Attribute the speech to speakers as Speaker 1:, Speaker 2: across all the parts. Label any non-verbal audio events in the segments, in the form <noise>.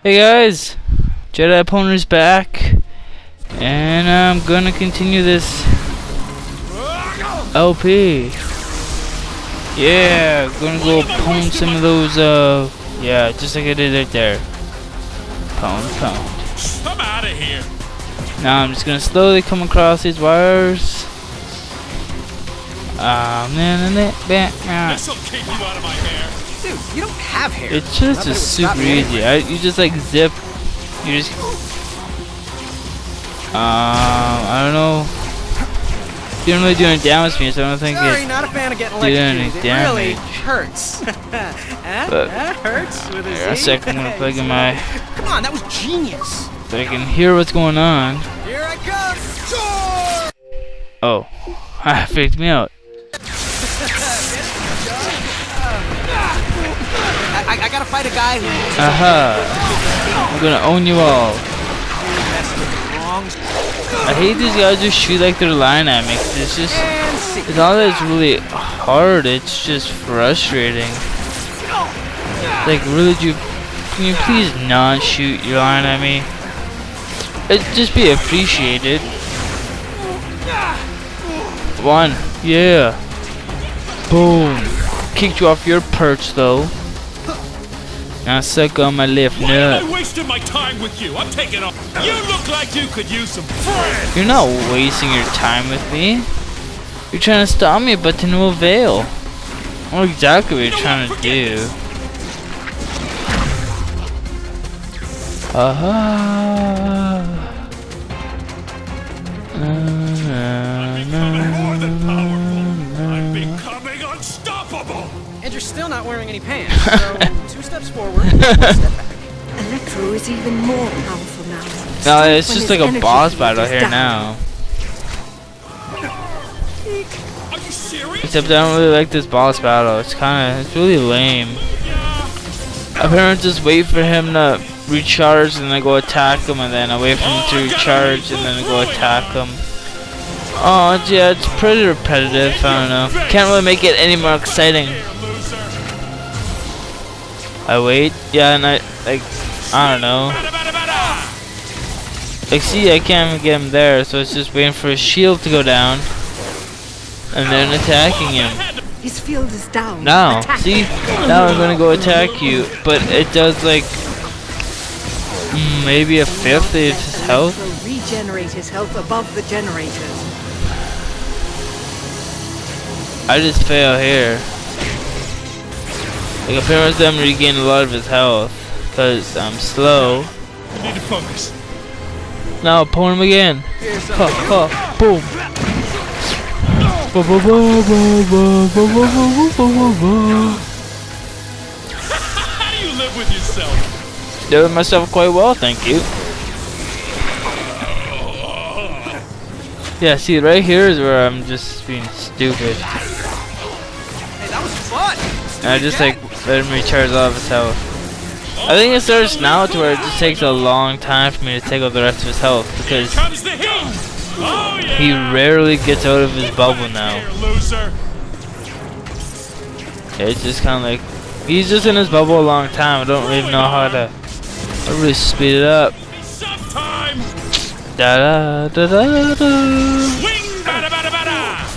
Speaker 1: Hey guys, Jedi Opponent's back, and I'm gonna continue this LP. Yeah, gonna go pound some of those, uh, yeah, just like I did right there. Pound, pound.
Speaker 2: I'm out of here.
Speaker 1: Now I'm just gonna slowly come across these wires. Ah, man,
Speaker 2: This'll keep you out of my hair.
Speaker 3: Dude, you don't have hair.
Speaker 1: It's just
Speaker 3: Nothing
Speaker 1: a
Speaker 3: would stop
Speaker 1: super easy. I, you just like zip. You just. Um, I don't know. You don't really do any damage to me, so I don't think
Speaker 3: Sorry,
Speaker 1: it.
Speaker 3: not a fan of getting electrocuted. It really hurts. <laughs> Huh? hurts with a
Speaker 1: Here, a
Speaker 3: Z?
Speaker 1: sec, I'm gonna plug in my.
Speaker 3: Come on, that was genius.
Speaker 1: So I can hear what's going on.
Speaker 3: Here I come.
Speaker 1: Oh, <laughs> ah, freaked me out.
Speaker 3: Fight a guy who
Speaker 1: Aha! Uh-huh. I'm gonna own you all.
Speaker 3: messed with the wrong
Speaker 1: I hate these guys who shoot like their dynamics. It's just.
Speaker 3: and see.
Speaker 1: It's not that it's really hard, it's just frustrating. Like, really, do you, can you please not shoot your line at me? It'd just be appreciated. One, yeah. Boom. Kicked you off your perch, though. Now suck on my left
Speaker 2: Why am
Speaker 1: nut.
Speaker 2: I wasting my time with you? I'm taking off. You look like you could use some friends.
Speaker 1: You're not wasting your time with me. You're trying to stop me, but to no avail. I know exactly what you're trying to do. Aha.
Speaker 2: Becoming more than powerful. I'm becoming unstoppable.
Speaker 3: And you're still not wearing any pants. <laughs> So two steps forward, one step back.
Speaker 4: Electro is even more powerful now.
Speaker 1: No, it's
Speaker 4: When
Speaker 1: just like a boss battle here
Speaker 4: down.
Speaker 1: now.
Speaker 2: Are you serious?
Speaker 1: Except I don't really like this boss battle. It's kind of, it's really lame.
Speaker 2: Yeah.
Speaker 1: Apparently just wait for him to recharge and then go attack him and then I wait for him to oh, recharge and then go attack him. Oh yeah, it's pretty repetitive, I don't know. Can't really make it any more exciting. I wait, yeah, and I, like, I don't know. Like see, I can't even get him there, so it's just waiting for his shield to go down. And then attacking him.
Speaker 4: His field is down.
Speaker 1: Now,
Speaker 4: Attack.
Speaker 1: see, now I'm gonna go attack you, but it does like mm, maybe a fifth of his health.
Speaker 4: Regenerate his health above the generators.
Speaker 1: I just fail here. Apparently I'm regaining a lot of his health, because I'm slow.
Speaker 2: I need to focus.
Speaker 1: Now pull him again. Ha, ha, boom.
Speaker 2: How <laughs> do you live with yourself?
Speaker 1: Doing myself quite well, thank you. Yeah, see, right here is where I'm just being stupid.
Speaker 3: Hey, that was fun.
Speaker 1: And I just like let him recharge all of his health. I think it starts now to where it just takes a long time for me to take out the rest of his health because
Speaker 2: comes the heat. Oh
Speaker 1: he rarely gets out of his bubble now. It's just kind of like he's just in his bubble a long time. I don't even know how to how to really speed it up. Da da da da da.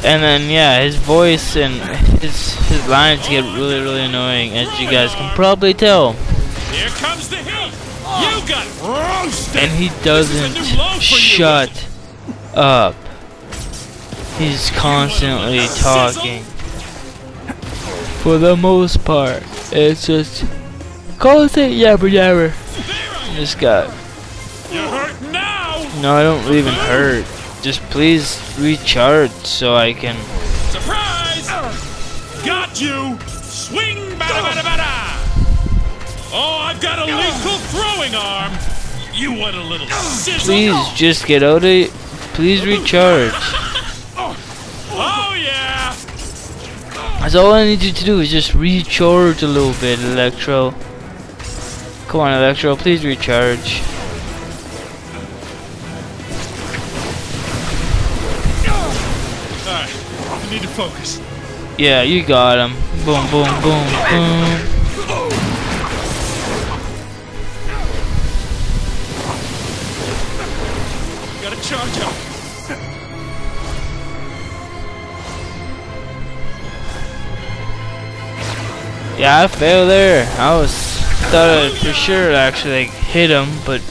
Speaker 1: And then yeah, his voice and his his lines get really really annoying, as you guys can probably tell.
Speaker 2: Here comes the heat. You got roasted.
Speaker 1: And he
Speaker 2: This is a
Speaker 1: doesn't
Speaker 2: new low for you,
Speaker 1: shut up. He's constantly talking. For the most part, it's just constant yabber yabber. This guy.
Speaker 2: You hurt now.
Speaker 1: No, I don't even hurt. Just please recharge so I can.
Speaker 2: Surprise! Got you! Swing, bada, bada, bada! Oh, I've got a lethal throwing arm! You want a little sizzle?
Speaker 1: Please just get out of it. Please recharge. <laughs>
Speaker 2: Oh, yeah!
Speaker 1: That's all I need you to do is just recharge a little bit, Electro. Come on, Electro, please recharge.
Speaker 2: Alright, I need to focus.
Speaker 1: Yeah, you got him. Boom, boom, boom, boom.
Speaker 2: Gotta charge up.
Speaker 1: Yeah, I failed there. I was thought I'd for sure actually like, hit him, but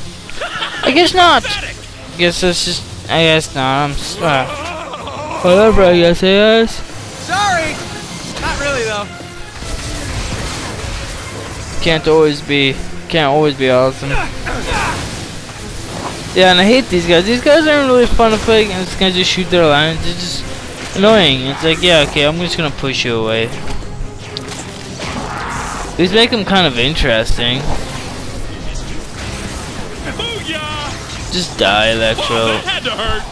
Speaker 1: I guess not. I guess that's just. I guess not. I'm. Uh, whatever. I guess it is.
Speaker 3: Sorry! Not really, though.
Speaker 1: Can't always be. Can't always be awesome. Yeah, and I hate these guys. These guys aren't really fun to play, and these guys just shoot their lines. They're just annoying. It's like, yeah, okay, I'm just gonna push you away. These make them kind of interesting. Just die,
Speaker 2: Oh,
Speaker 1: Electro.
Speaker 2: that had to hurt.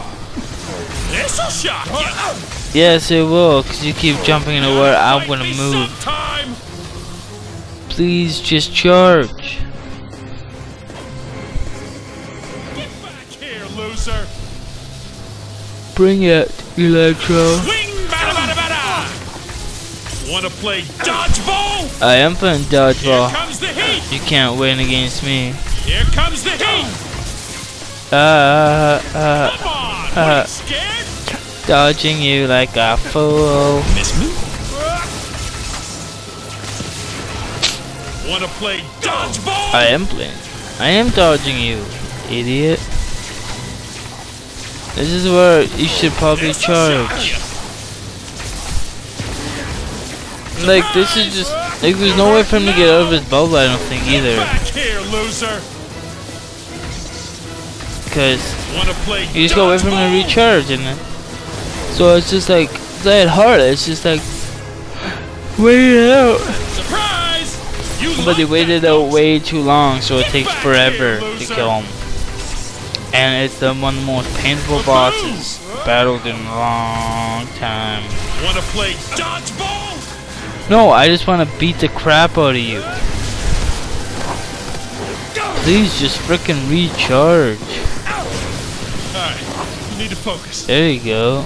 Speaker 2: This'll shock you.
Speaker 1: Yes, it will, because you keep jumping into where I'm gonna move. Please just charge.
Speaker 2: Get back here, loser.
Speaker 1: Bring it, Electro.
Speaker 2: Swing, bada bada bada. Wanna play dodgeball?
Speaker 1: I am playing
Speaker 2: Here
Speaker 1: dodgeball.
Speaker 2: comes the heat.
Speaker 1: You can't win against me.
Speaker 2: Here comes the heat.
Speaker 1: Uh, uh, uh,
Speaker 2: Come on.
Speaker 1: uh.
Speaker 2: Scared?
Speaker 1: Dodging you like a fool.
Speaker 2: Miss me? Wanna play dodgeball?
Speaker 1: I am playing. I am dodging you, idiot. This is where you should probably charge. Like, this is just. Like, there's no way for him to get out of his bubble, I don't think, either.
Speaker 2: back here, loser.
Speaker 1: Because you just go away from him to recharge, and then. So it's just like. It's that hard. It's just like. Wait it out.
Speaker 2: Surprise!
Speaker 1: But they waited out way too long, so it takes forever to kill him. And it's the one of the most painful bosses battled in a long time.
Speaker 2: Wanna play dodgeball?
Speaker 1: No, I just want to beat the crap out of you. Please just frickin' recharge.
Speaker 2: Alright, you need to focus.
Speaker 1: There you go.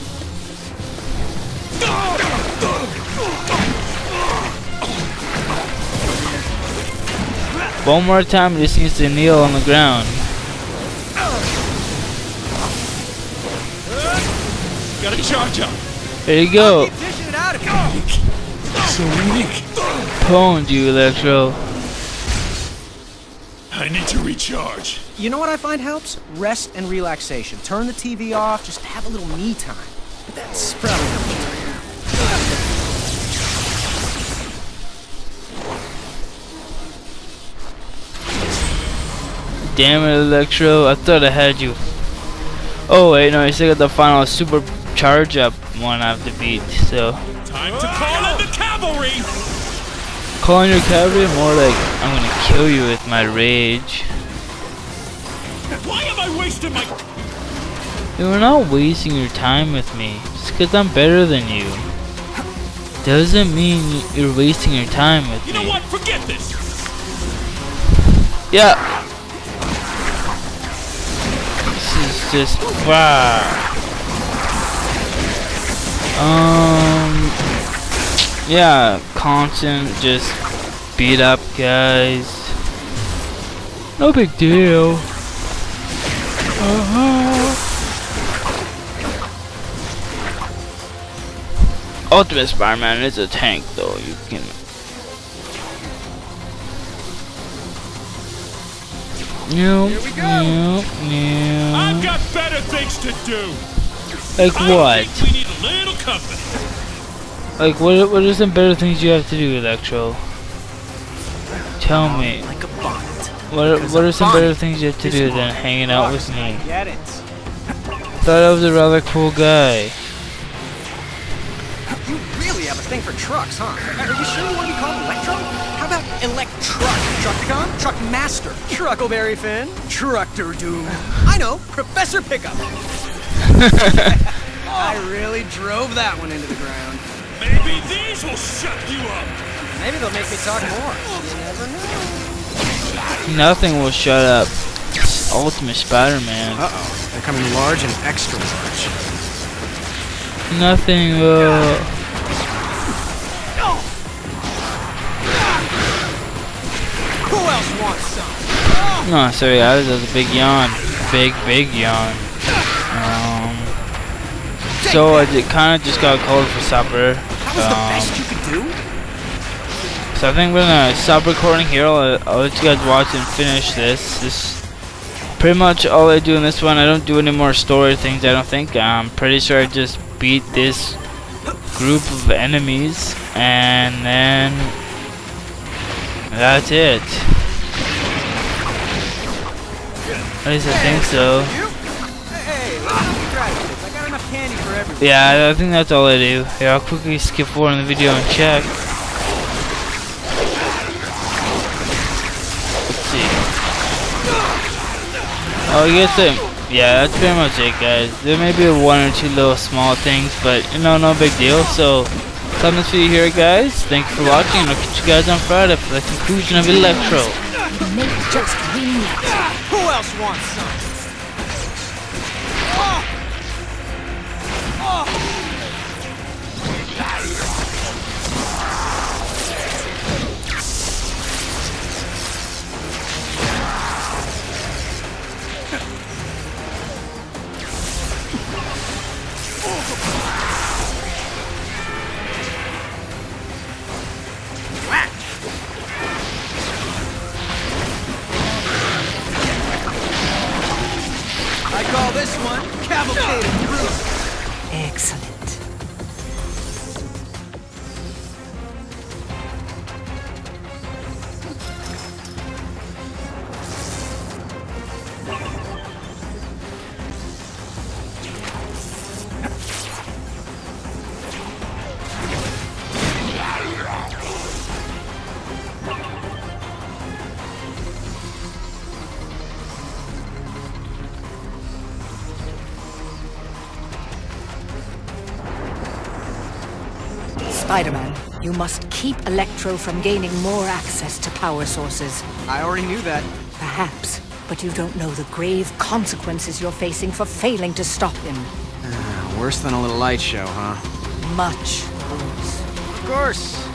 Speaker 1: One more time, he just needs to kneel on the ground.
Speaker 2: Gotta charge up.
Speaker 1: There you go.
Speaker 3: Keep dishing it out of you.
Speaker 2: So weak.
Speaker 1: Pwned you, Electro.
Speaker 2: I need to recharge.
Speaker 3: You know what I find helps? Rest and relaxation. Turn the TV off, just have a little me time. But that's probably
Speaker 1: Damn it, Electro. I thought I had you. Oh, wait, no, I still got the final super charge up one I have to beat, so.
Speaker 2: Time to call in the cavalry.
Speaker 1: Calling your cavalry, more like, I'm gonna kill you with my rage.
Speaker 2: Why am I wasting my...
Speaker 1: You're not wasting your time with me, just because I'm better than you. Doesn't mean you're wasting your time with me.
Speaker 2: You
Speaker 1: me.
Speaker 2: know what? Forget this.
Speaker 1: Yeah. Just wow. Um. Yeah, constant, just beat up guys. No big deal. Uh-huh. Ultimate Spider-Man is a tank, though. You can Nope.
Speaker 3: Here we go.
Speaker 1: Nope.
Speaker 2: I've got better things to do.
Speaker 1: Like
Speaker 2: I
Speaker 1: what?
Speaker 2: think we need a little company.
Speaker 1: Like what? What are some better things you have to do, Electro? Tell me.
Speaker 3: Like a bonnet.
Speaker 1: What?
Speaker 3: Because
Speaker 1: What are some better things you have to do than hanging out with me?
Speaker 3: Get it.
Speaker 1: Thought I was a rather cool guy.
Speaker 3: You really have a thing for trucks, huh? Are you sure you want to be called Electro? How about Electruck? Truckagon? Truck Master? Truckleberry Finn? Trucker Doom? I know, Professor Pickup. <laughs> I really drove that one into the ground.
Speaker 2: Maybe these will shut you up.
Speaker 3: Maybe they'll make me talk more. You never know.
Speaker 1: Nothing will shut up. Ultimate Spider-Man.
Speaker 3: Uh-oh. They're coming large and extra large.
Speaker 1: Nothing will. No, sorry guys, that was a big yawn. Big, big yawn. so I kind of just got cold for supper.
Speaker 3: That was the
Speaker 1: Um,
Speaker 3: best you could do?
Speaker 1: So I think we're gonna stop recording here. I'll, I'll let you guys watch and finish this. This pretty much all I do in this one. I don't do any more story things. I don't think. I'm pretty sure I just beat this group of enemies, and then that's it. At least I think so.
Speaker 3: You? Hey, let's not be trash kids. I got enough candy for everyone.
Speaker 1: Yeah, I think that's all I do. Here, I'll quickly skip forward in the video and check. Let's see. Oh, I guess it, yeah, that's pretty much it, guys. There may be one or two little small things, but you know, no big deal. So, that's on this video here, guys. Thanks for watching, and I'll catch you guys on Friday for the conclusion of Electro.
Speaker 3: Else wants some? This one Cavalcade of Brute.
Speaker 4: Excellent. Spider-Man, you must keep Electro from gaining more access to power sources.
Speaker 3: I already knew that.
Speaker 4: Perhaps, but you don't know the grave consequences you're facing for failing to stop him.
Speaker 3: Ah, worse than a little light show, huh?
Speaker 4: Much worse.
Speaker 3: Of course.